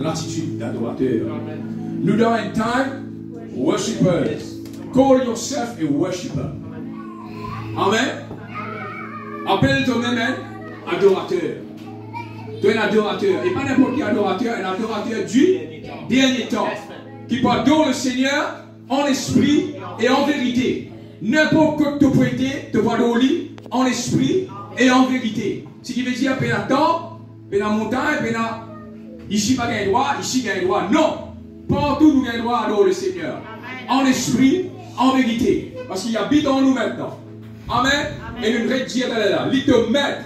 l'attitude d'adorateur. Nous dans un time, worshippers. Call yourself a worshipper. Amen. Appelle toi-même un adorateur. Tu es un adorateur. Et pas n'importe quel adorateur, un adorateur du dernier temps. Qui adorer le Seigneur en esprit et en vérité. N'importe quoi que tu peux être, peux adorer en esprit et en vérité. Ce qui veut dire, que la temps, la montagne, ici pas un droit, ici un droit. Non. Partout nous avons droit à adorer le Seigneur. En esprit, en vérité. Parce qu'il habite en nous maintenant. Amen. Et nous devons dire là, il te maître.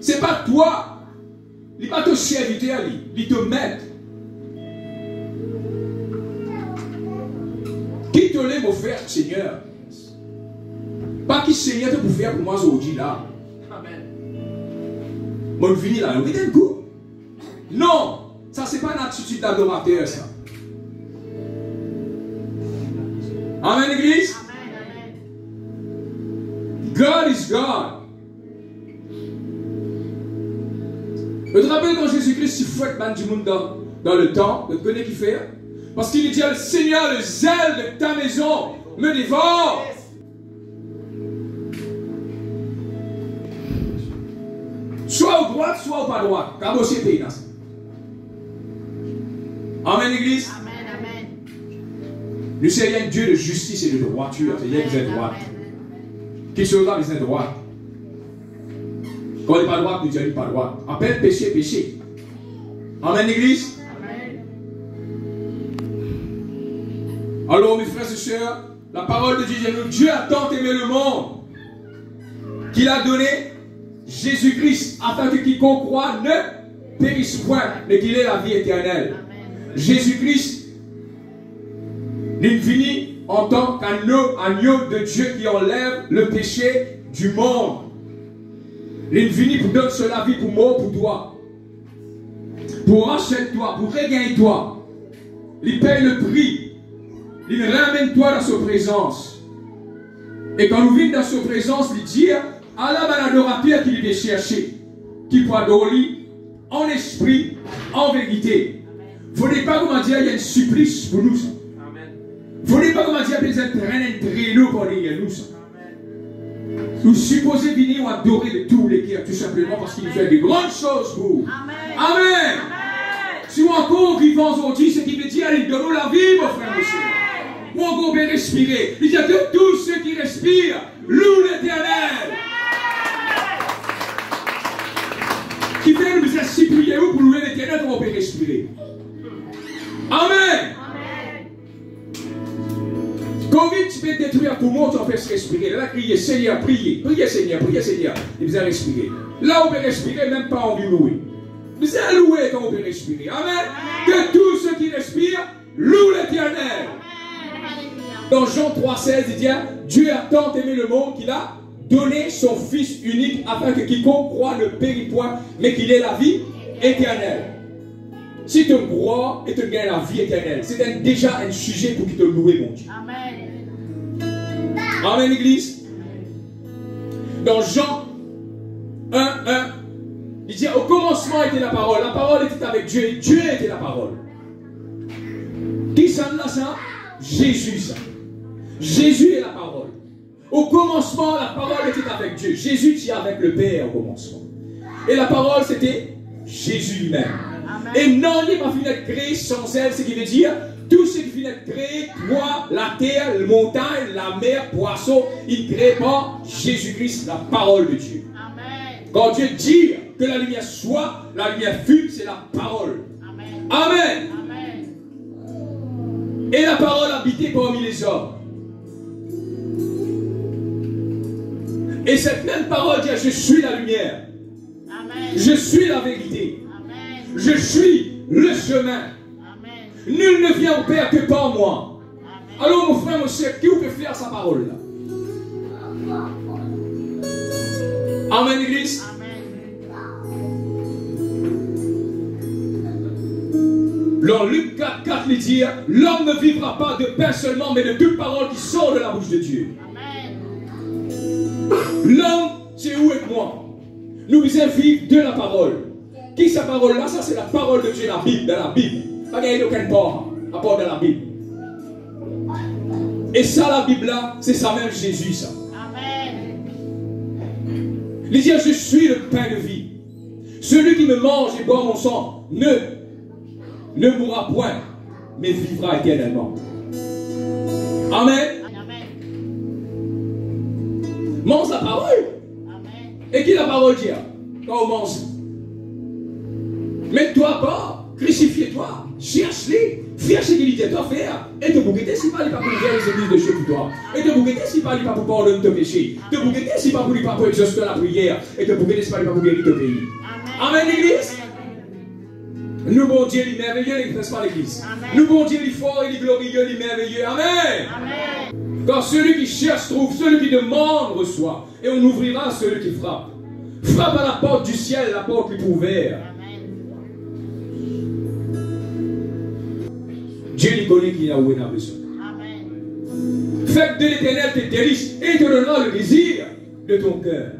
C'est pas toi. Il n'est pas ton serviteur, il te maître. Qui te l'a offert, Seigneur? Pas qui Seigneur te pour faire pour moi aujourd'hui là. Amen. Mon vie là, oui, d'un coup. Non, ça c'est pas une attitude d'adorateur ça. Amen, Église? God is God. Vous vous rappelez quand Jésus-Christ fouette man du monde dans, dans le temps, vous connaissez qui fait? Parce qu'il dit, le Seigneur, le zèle de ta maison me dévore. Soit au droite, soit au pas droite. Car pays Amen, Église. Amen, amen. Nous sommes un Dieu de justice et de droiture. C'est Dieu qui est droit. Qui sera les droit Quand il n'est pas droit, nous disons pas droit. Appelle péché, péché. Amen, Église. Amen. Alors, mes frères et sœurs, la parole de Dieu dit Dieu a tant aimé le monde qu'il a donné Jésus-Christ afin que quiconque croit ne périsse point, mais qu'il ait la vie éternelle. Jésus-Christ n'est fini en tant qu'agneau agneau de Dieu qui enlève le péché du monde. Il fini pour donner la vie pour moi, pour toi. Pour racheter toi, pour regagner toi. Il paye le prix. Il ramène toi dans sa présence. Et quand nous vivons dans sa présence, il dit à la maladorateur qu'il vient chercher, qui peut adorer en esprit, en vérité. Vous ne pas comment dire, il y a un supplice pour nous. Vous ne pas comment dire, il y a un traîneau pour nous. Nous supposons venir adorer de tous les cœurs, tout simplement parce qu'il fait de grandes choses pour vous. Amen. Amen. Si vous encore vivant aujourd'hui, ce qui veut dire, il donne la vie, mon frère, monsieur. Ou encore bien respirer. Il dit que tous ceux qui respirent louent l'éternel. Covid, tu peux détruire tout le monde, on peut se respirer. Là, crier, Seigneur, priez. Priez, Seigneur, priez, Seigneur. Il vous a respiré. Là, on peut respirer, même pas en louer. Vous allez louer quand on peut respirer. Amen. Que tous ceux qui respirent louent l'éternel. Dans Jean 3,16, il dit Dieu a tant aimé le monde qu'il a donné son Fils unique afin que quiconque croit ne périsse point, mais qu'il ait la vie éternelle. Si tu crois et tu gagnes la vie éternelle, c'est déjà un sujet pour qu'il te loue, mon Dieu. Amen. Amen, Église. Dans Jean 1, 1, il dit au commencement était la parole. La parole était avec Dieu et Dieu était la parole. Qui ça là ça? Jésus ça. Jésus est la parole. Au commencement, la parole était avec Dieu. Jésus était avec le Père au commencement. Et la parole, c'était Jésus lui-même. Et non, il pas fini d'être créé sans elle, ce qui veut dire tout ce qui finit d'être créé, toi, la terre, la montagne, la mer, poisson, il crée pas Jésus-Christ, la parole de Dieu. Amen. Quand Dieu dit que la lumière soit, la lumière fut, c'est la parole. Amen. Amen. Et la parole habitait parmi les hommes. Et cette même parole dit, je suis la lumière. Amen. Je suis la vérité. Je suis le chemin. Nul ne vient au Père que par moi. Alors, mon frère, mon cher, qui vous peut faire sa parole Amen, Église. Dans Luc 4, 4, il dit L'homme ne vivra pas de pain seulement, mais de toute parole qui sort de la bouche de Dieu. L'homme, c'est où et moi? Nous vivre de la parole. Qui sa parole? Là Ça, c'est la parole de Dieu, la Bible, dans la Bible. Pas a aucun port, à part de la Bible? Et ça, la Bible là, c'est ça même Jésus, ça. Amen. Il dit, je suis le pain de vie. Celui qui me mange et boit mon sang ne, ne mourra point, mais vivra éternellement. Amen. Amen. Mange la parole. Amen. Et qui la parole dit quand on mange Mets-toi pas, crucifie-toi, cherche-les, fais ce qu'il dit toi faire, et te bouqueter si pas il pas pour faire les églises de chez toi, et te bouqueter si pas il pas pour pardonner tes péchés, te bouqueter si pas pour il pas pour exaucer la prière, et te bouqueter si pas il pas pour guérir ton pays. Amen, l'église. Nous, bon Dieu, il est merveilleux, n'est-ce pas l'église Nous, bon Dieu, il est fort, il est glorieux, il est merveilleux. Amen. Amen. Car celui qui cherche trouve, celui qui demande reçoit. Et on ouvrira celui qui frappe. Frappe à la porte du ciel, la porte est ouverte. Dieu lui connaît qui a où il a besoin. Amen. Faites de l'éternel tes délices et te donnera le désir de ton cœur.